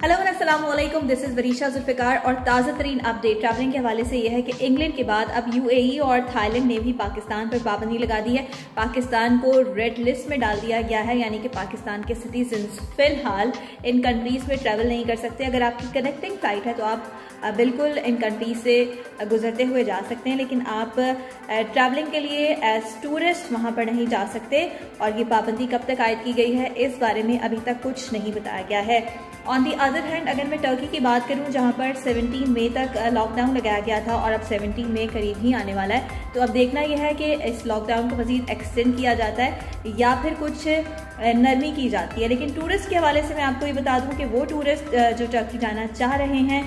Hello वालेकुम this is Varisha Zulfiqar और ताज़ा तरीन अपडेट ट्रैवलिंग के हवाले से यह है कि इंग्लैंड के बाद अब यूएई और थाईलैंड ने भी पाकिस्तान पर पाबंदी लगा दी है। पाकिस्तान को रेड लिस्ट में डाल दिया गया है, यानी कि पाकिस्तान के सिटीजन फ़िलहाल इन कंट्रीज़ में ट्रैवल नहीं कर सकते। अगर आपकी कनेक्टिंग फ़्लाइट है तो आप बिल्कुल इन कंट्रीज़ से गुजरते हुए जा सकते हैं, लेकिन आप ट्रैवलिंग के लिए एज टूरिस्ट वहाँ पर नहीं जा सकते। और ये पाबंदी कब तक आयद की गई है, इस बारे में अभी तक कुछ नहीं बताया गया है। ऑन दी अदर हैंड अगर मैं टर्की की बात करूँ, जहाँ पर 17 मई तक लॉकडाउन लगाया गया था और अब 17 मई करीब ही आने वाला है तो अब देखना यह है कि इस लॉकडाउन को मजीद एक्सटेंड किया जाता है या फिर कुछ नरमी की जाती है। लेकिन टूरिस्ट के हवाले से मैं आपको ये बता दूँ कि वो टूरिस्ट जो टर्की जाना चाह रहे हैं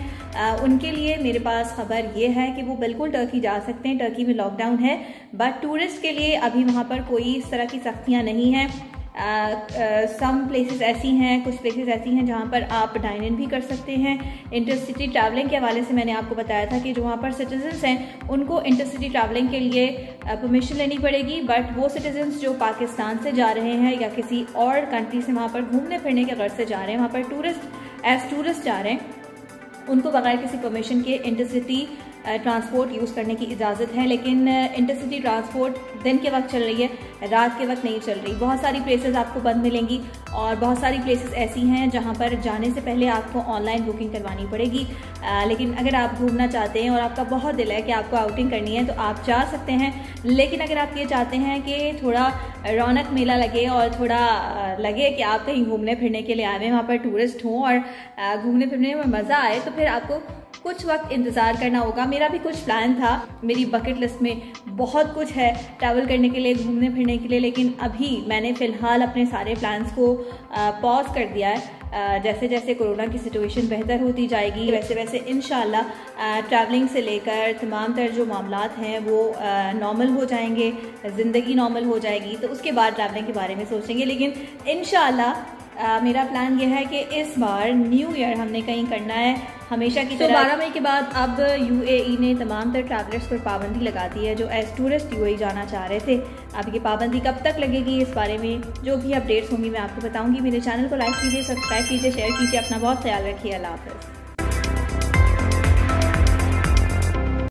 उनके लिए मेरे पास खबर ये है कि वो बिल्कुल टर्की जा सकते हैं, टर्की में लॉकडाउन है बट टूरिस्ट के लिए अभी वहाँ पर कोई इस तरह की सख्तियाँ नहीं हैं। सम प्लेसेस ऐसी हैं, कुछ प्लेसेस ऐसी हैं जहाँ पर आप डाइन इन भी कर सकते हैं। इंटरसिटी ट्रैवलिंग के हवाले से मैंने आपको बताया था कि जो वहाँ पर सिटीजन्स हैं, उनको इंटरसिटी ट्रैवलिंग के लिए परमिशन लेनी पड़ेगी बट वो सिटीजन्स जो पाकिस्तान से जा रहे हैं या किसी और कंट्री से वहाँ पर घूमने फिरने के गर्ज से जा रहे हैं, वहाँ पर टूरिस्ट एज टूरिस्ट जा रहे हैं, उनको बगैर किसी परमिशन के इंटरसिटी ट्रांसपोर्ट यूज़ करने की इजाज़त है लेकिन इंटरसिटी ट्रांसपोर्ट दिन के वक्त चल रही है रात के वक्त नहीं चल रही। बहुत सारी प्लेसेस आपको बंद मिलेंगी और बहुत सारी प्लेसेस ऐसी हैं जहाँ पर जाने से पहले आपको ऑनलाइन बुकिंग करवानी पड़ेगी। आ, लेकिन अगर आप घूमना चाहते हैं और आपका बहुत दिल है कि आपको आउटिंग करनी है तो आप जा सकते हैं। लेकिन अगर आप ये चाहते हैं कि थोड़ा रौनक मेला लगे और थोड़ा लगे कि आप कहीं घूमने फिरने के लिए आए वहाँ पर टूरिस्ट हों और घूमने फिरने में मज़ा आए तो फिर आपको कुछ वक्त इंतज़ार करना होगा। मेरा भी कुछ प्लान था। मेरी बकेट लिस्ट में बहुत कुछ है ट्रैवल करने के लिए, घूमने फिरने के लिए, लेकिन अभी मैंने फ़िलहाल अपने सारे प्लान्स को पॉज कर दिया है। जैसे जैसे कोरोना की सिचुएशन बेहतर होती जाएगी वैसे वैसे इन ट्रैवलिंग से लेकर तमाम तर जो मामला हैं, वो नॉर्मल हो जाएँगे, ज़िंदगी नॉर्मल हो जाएगी। तो उसके बाद ट्रैवलिंग के बारे में सोचेंगे। लेकिन इन मेरा प्लान यह है कि इस बार न्यू ईयर हमने कहीं करना है। हमेशा की तो बारह मई के बाद अब यूएई ने तमाम तर ट्रैवलर्स पर पाबंदी लगा दी है जो एज टूरिस्ट यूएई जाना चाह रहे थे। अब ये पाबंदी कब तक लगेगी इस बारे में जो भी अपडेट्स होंगी मैं आपको बताऊँगी। मेरे चैनल को लाइक कीजिए सब्सक्राइब कीजिए शेयर कीजिए अपना बहुत ख्याल रखिए। अल्लाह हाफ़